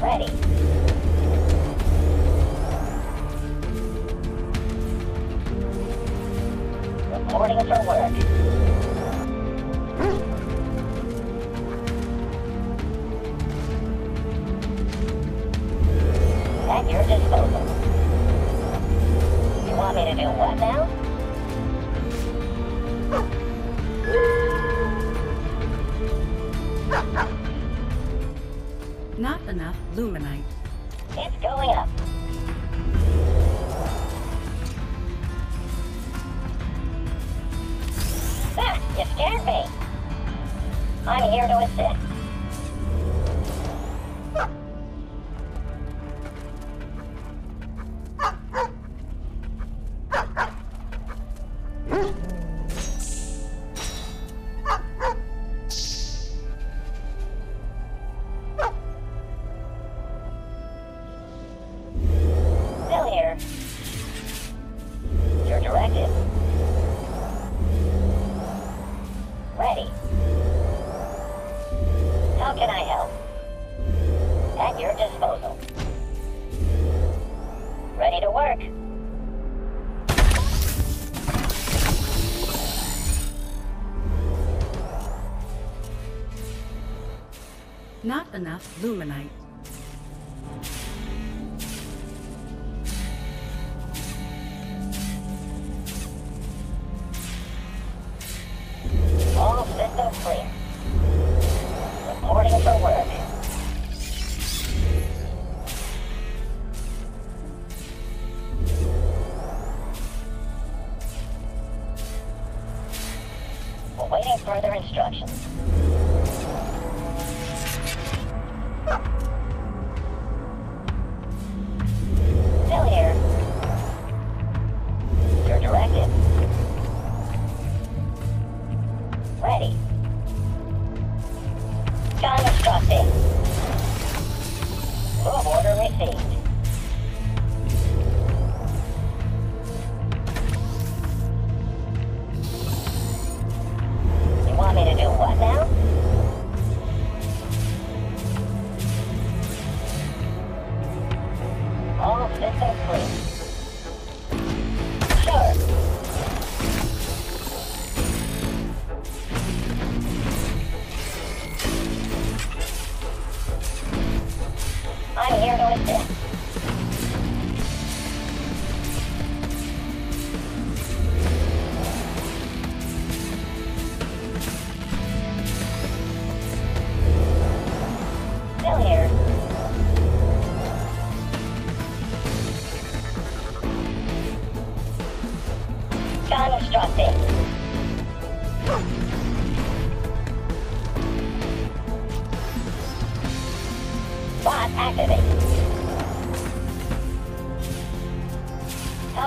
Ready. Reporting for work. At your disposal. You want me to do what now? Enough luminite. It's going up. Ah, you scared me. I'm here to assist. Not enough luminite. All systems clear. Further instructions.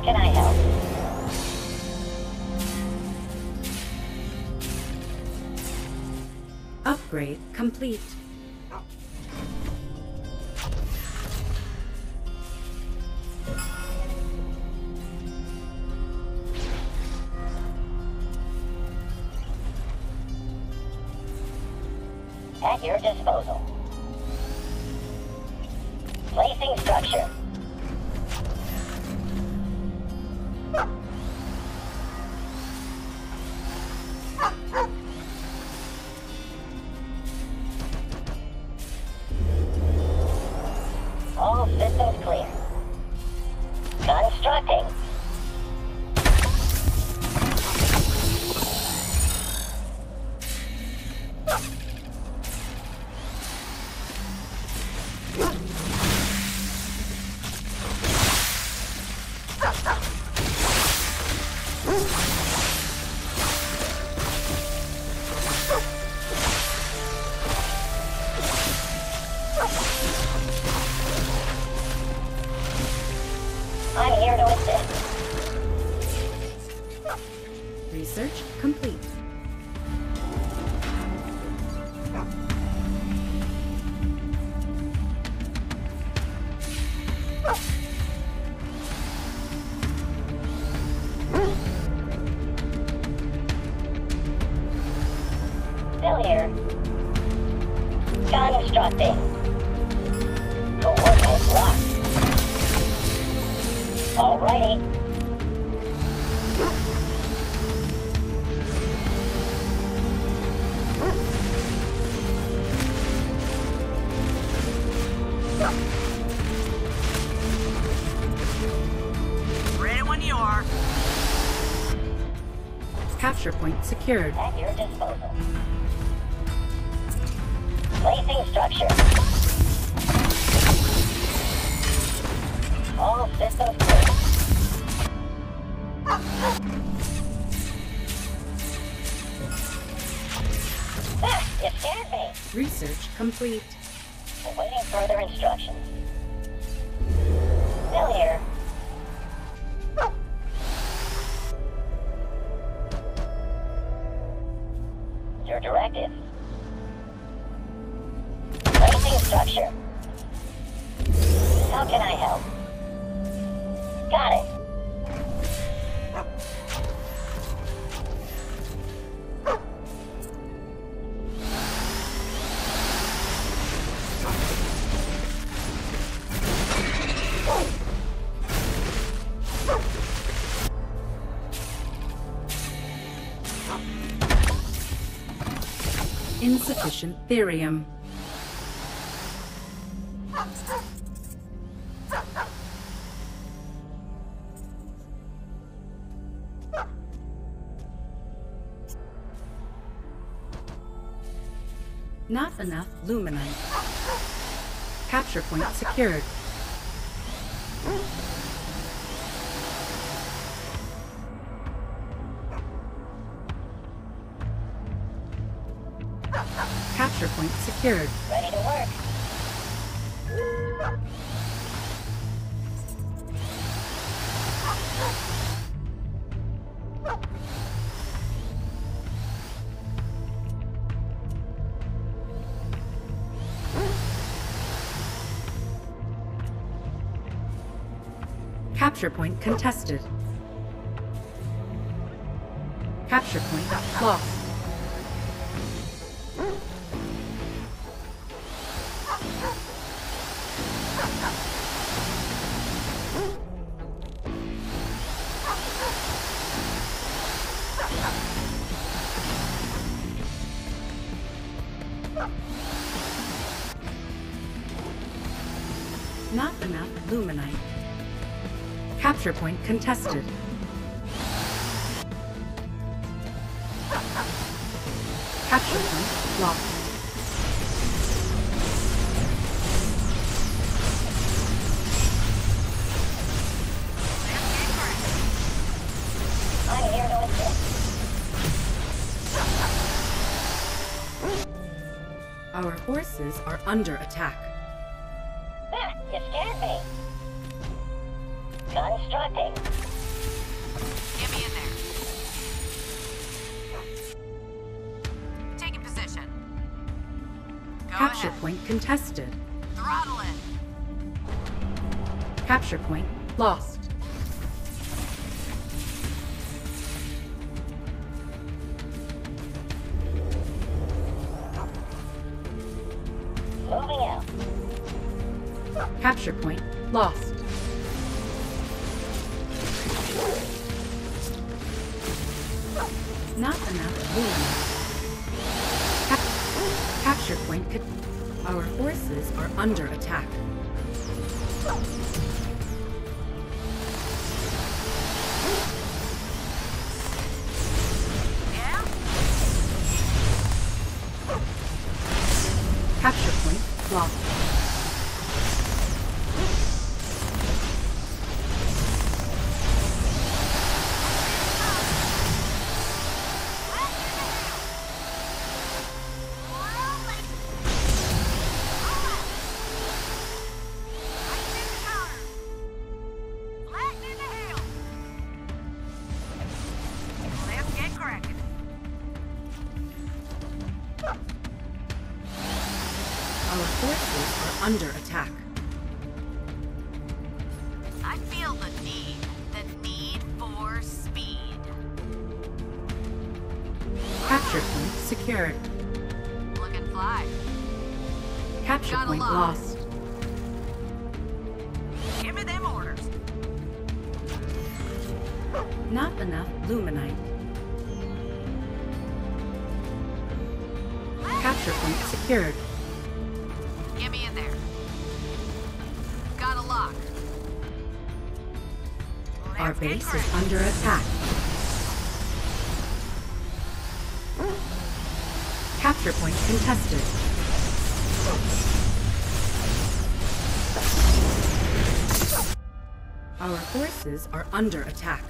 How can I help? Upgrade complete. At your disposal. Placing structure. obstructing. Constructing. Constructing. Coordinates locked. Alrighty. Ready when you are. Capture point secured. At your disposal. Structure. All systems. Ah, you scared me. Research complete. Awaiting further instructions. Still here. Structure. How can I help? Got it. Insufficient therium. Not enough luminite. Capture point secured. Capture point secured. Ready to work. Capture point contested. Capture point lost. Capture point contested. Capture point lost. Our horses are under attack. Ah, you scared me. Constructing. Get me in there. Taking position. Go Capture ahead. point contested. Throttle it. Capture point lost. Moving out. Capture point lost. Not enough. Cap- capture point. Our forces are under attack. Our forces are under attack. I feel the need. The need for speed. Capture point secured. Capture Got point lost. Give me them orders. Not enough luminite. Capture point secured. Me in there. Got a lock. Our Let's get base is under attack. Capture point contested. Our forces are under attack.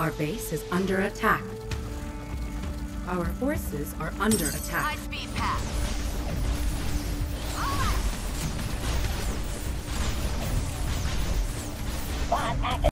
Our base is under attack. Our forces are under attack. High